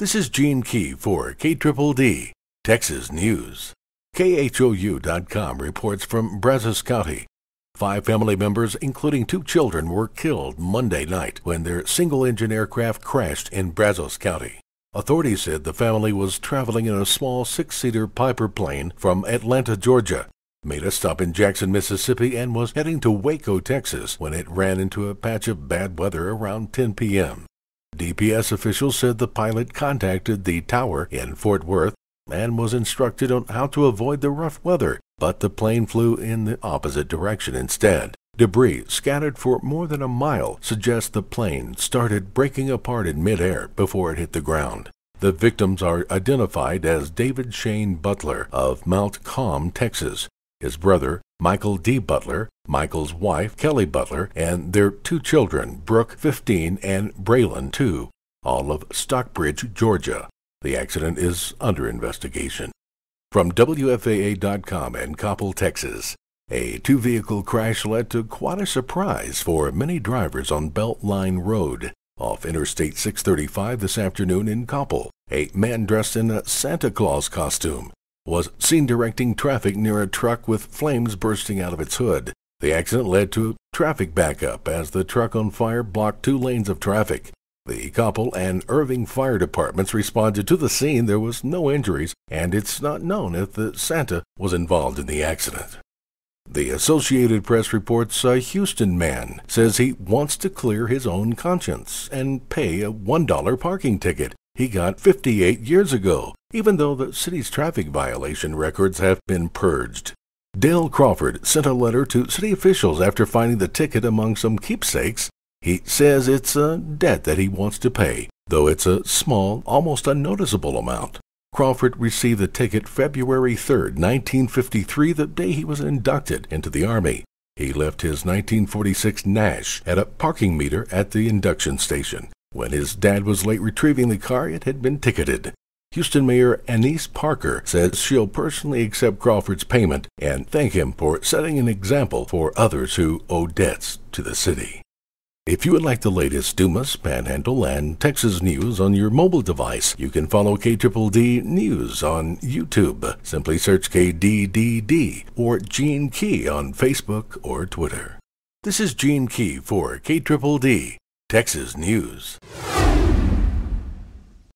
This is Gene Key for KDDD, Texas News. KHOU.com reports from Brazos County. Five family members, including two children, were killed Monday night when their single engine aircraft crashed in Brazos County. Authorities said the family was traveling in a small six seater Piper plane from Atlanta, Georgia, made a stop in Jackson, Mississippi, and was heading to Waco, Texas when it ran into a patch of bad weather around 10 p.m. DPS officials said the pilot contacted the tower in Fort Worth and was instructed on how to avoid the rough weather, but the plane flew in the opposite direction instead. Debris scattered for more than a mile suggests the plane started breaking apart in midair before it hit the ground. The victims are identified as David Shane Butler of Mount Calm, Texas, his brother, Michael D. Butler, Michael's wife, Kelly Butler, and their two children, Brooke, 15, and Braylon, 2, all of Stockbridge, Georgia. The accident is under investigation. From WFAA.com in Coppell, Texas, a two vehicle crash led to quite a surprise for many drivers on Beltline Road off Interstate 635 this afternoon in Coppell. A man dressed in a Santa Claus costume was seen directing traffic near a truck with flames bursting out of its hood. The accident led to traffic backup as the truck on fire blocked two lanes of traffic. The Coppell and Irving fire departments responded to the scene. There was no injuries, and it's not known if the Santa was involved in the accident. The Associated Press reports a Houston man says he wants to clear his own conscience and pay a $1 parking ticket he got 58 years ago, even though the city's traffic violation records have been purged. Dale Crawford sent a letter to city officials after finding the ticket among some keepsakes he says it's a debt that he wants to pay, though it's a small, almost unnoticeable amount. Crawford received the ticket February 3, 1953, the day he was inducted into the Army. He left his 1946 Nash at a parking meter at the induction station. When his dad was late retrieving the car, it had been ticketed. Houston Mayor Annise Parker says she'll personally accept Crawford's payment and thank him for setting an example for others who owe debts to the city. If you would like the latest Dumas, Panhandle, and Texas news on your mobile device, you can follow KDDD News on YouTube. Simply search KDDD or Gene Key on Facebook or Twitter. This is Gene Key for KDDD Texas News.